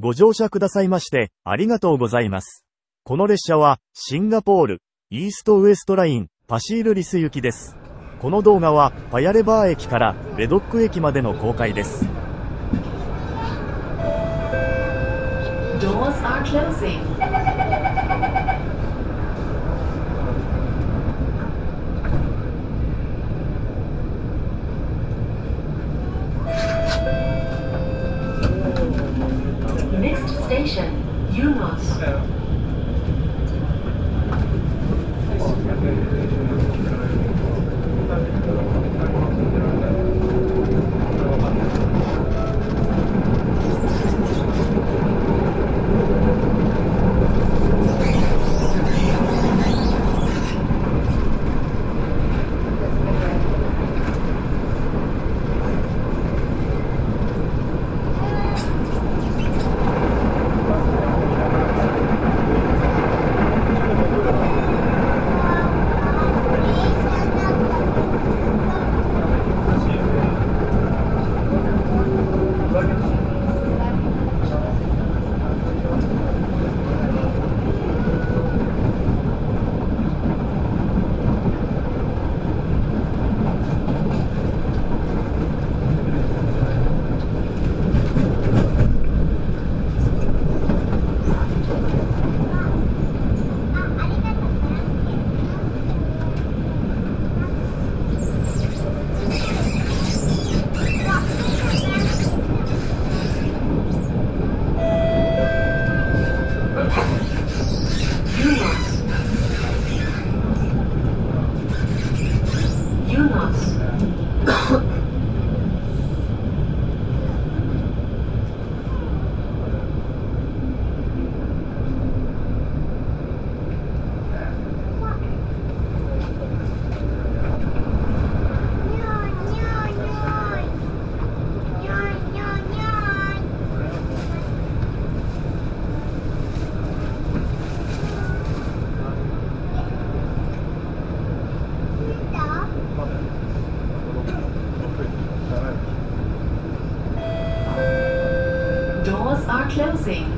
ご乗車くださいまして、ありがとうございます。この列車は、シンガポール、イーストウエストライン、パシールリス行きです。この動画は、パヤレバー駅から、レドック駅までの公開です。Doors are closing. Station, Yunus. Closing.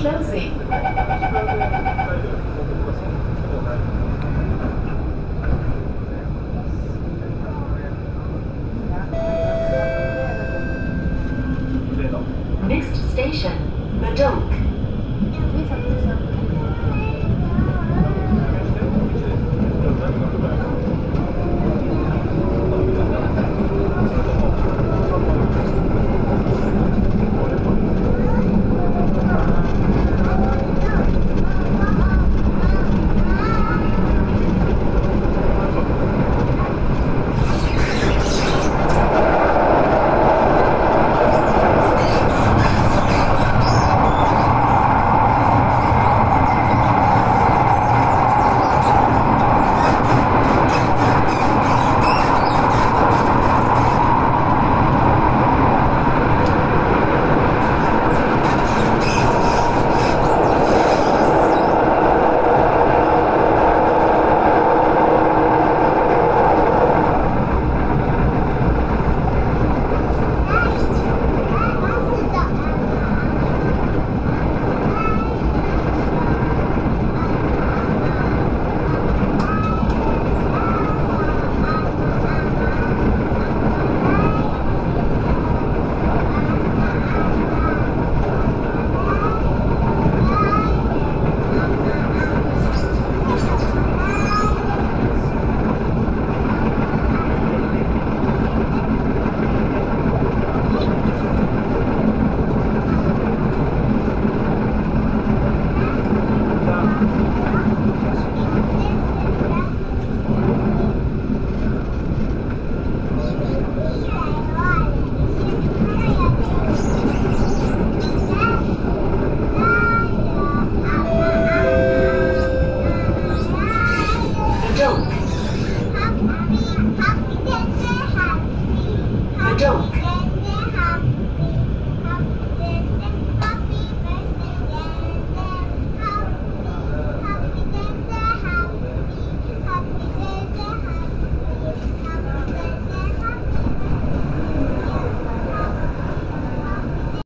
closing.